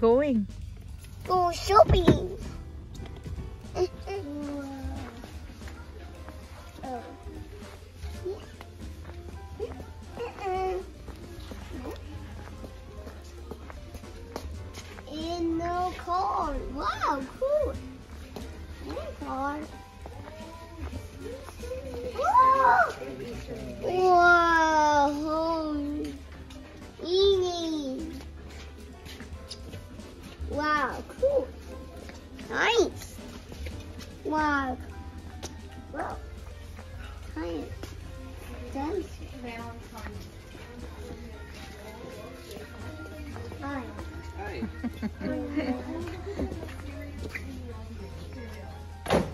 going? Go shopping. Wow. Nice. Nice. Hi. Hi.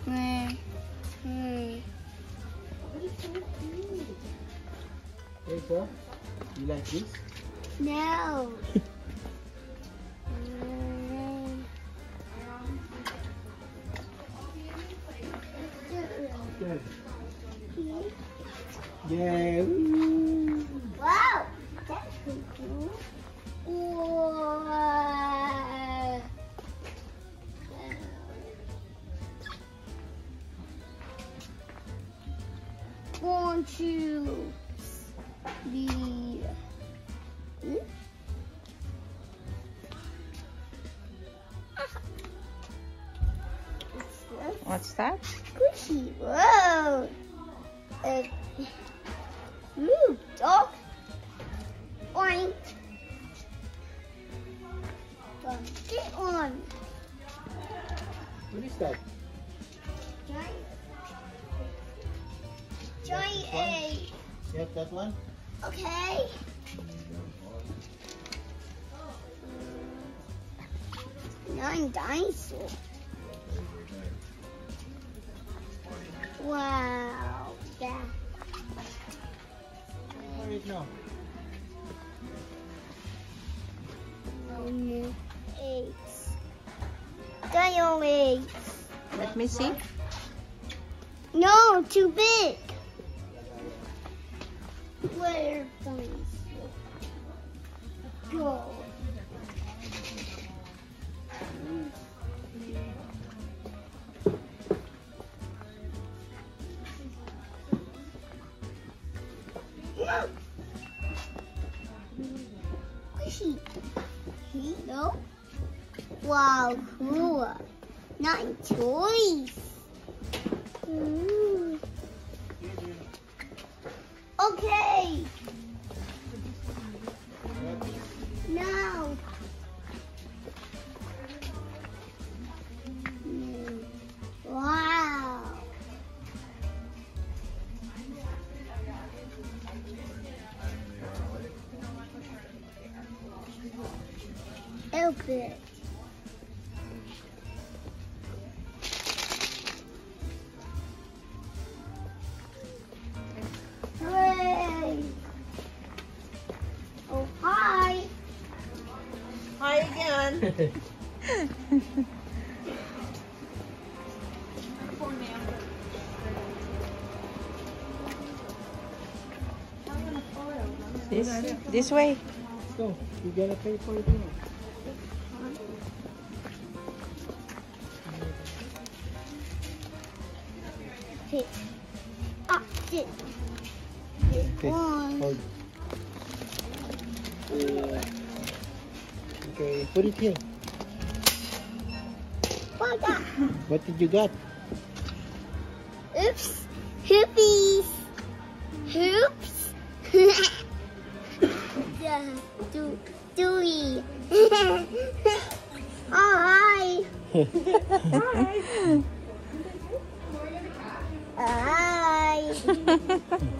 Hmm. Hmm. Hey, sir. You like this? No. Good. Yeah. Ooh. Wow, that's cool. To the hmm? What's that? Whoa. Uh, move, dog. Oink. Um, Get on. What is that? Giant. Giant A. Have that one? Okay. Nine dinosaur. Let me see. No, too big. Where dinosaur? Go. Squishy. No. Wow, cool. Nine toys. Mm. Okay. Now. Mm. Wow. Open this this way. Let's go. You gotta pay for it now. Sit. Up, sit. Okay. One. Hold. Okay, put it here. What? What did you get? Oops. Hoopies. Hoops. yeah, do, dooey. oh, hi. Hi. Oh,